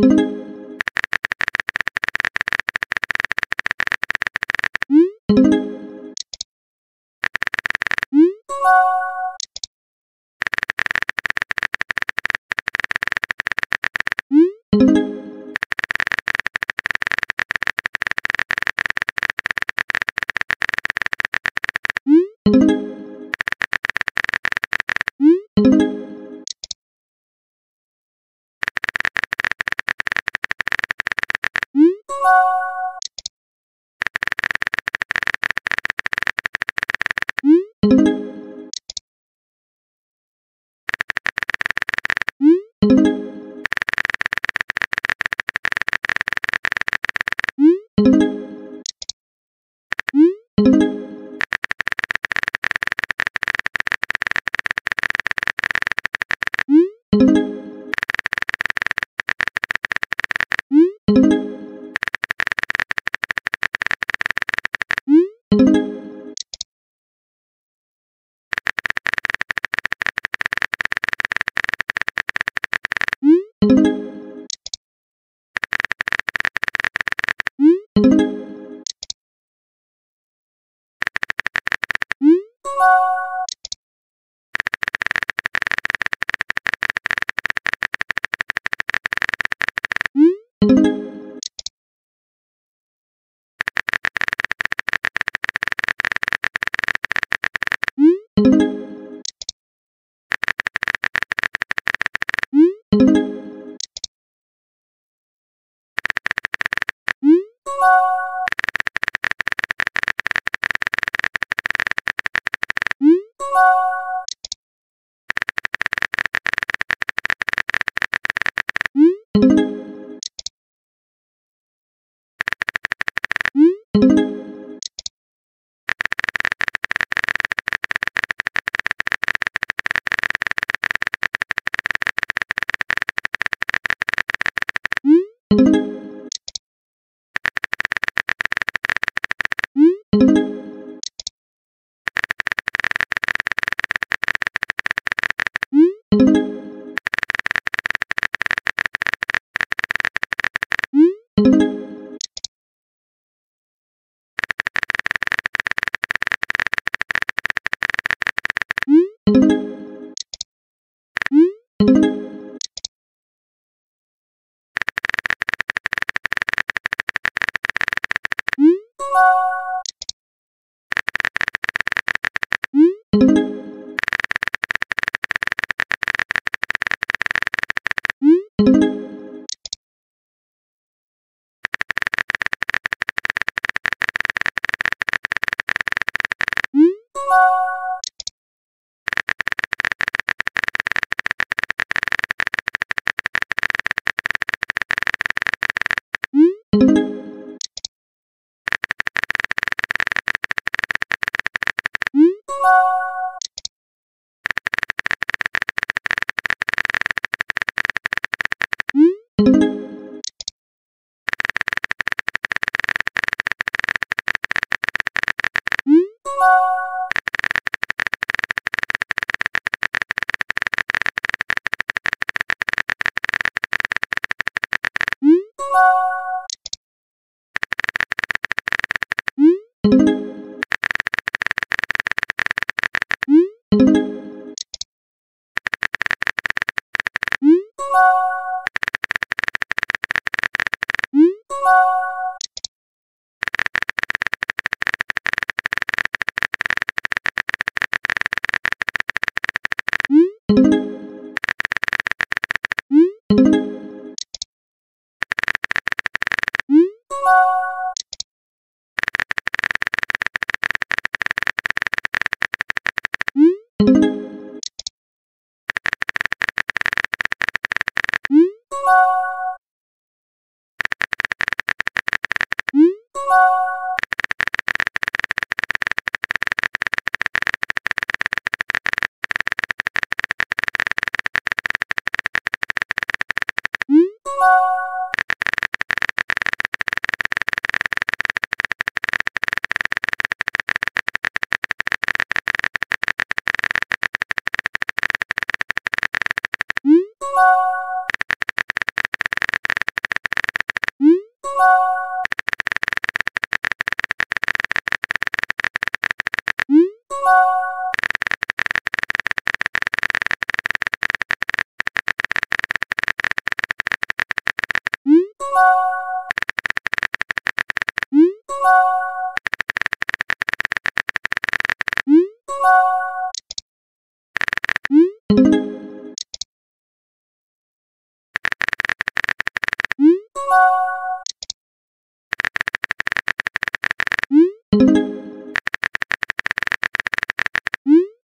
thank you thank you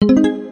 thank you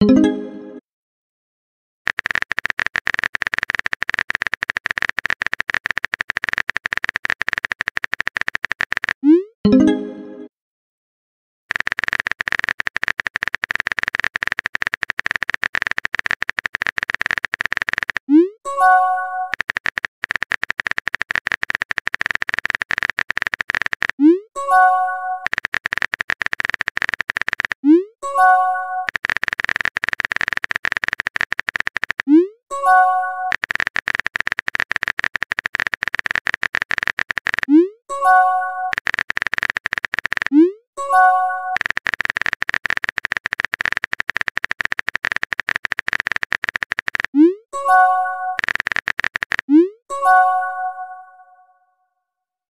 you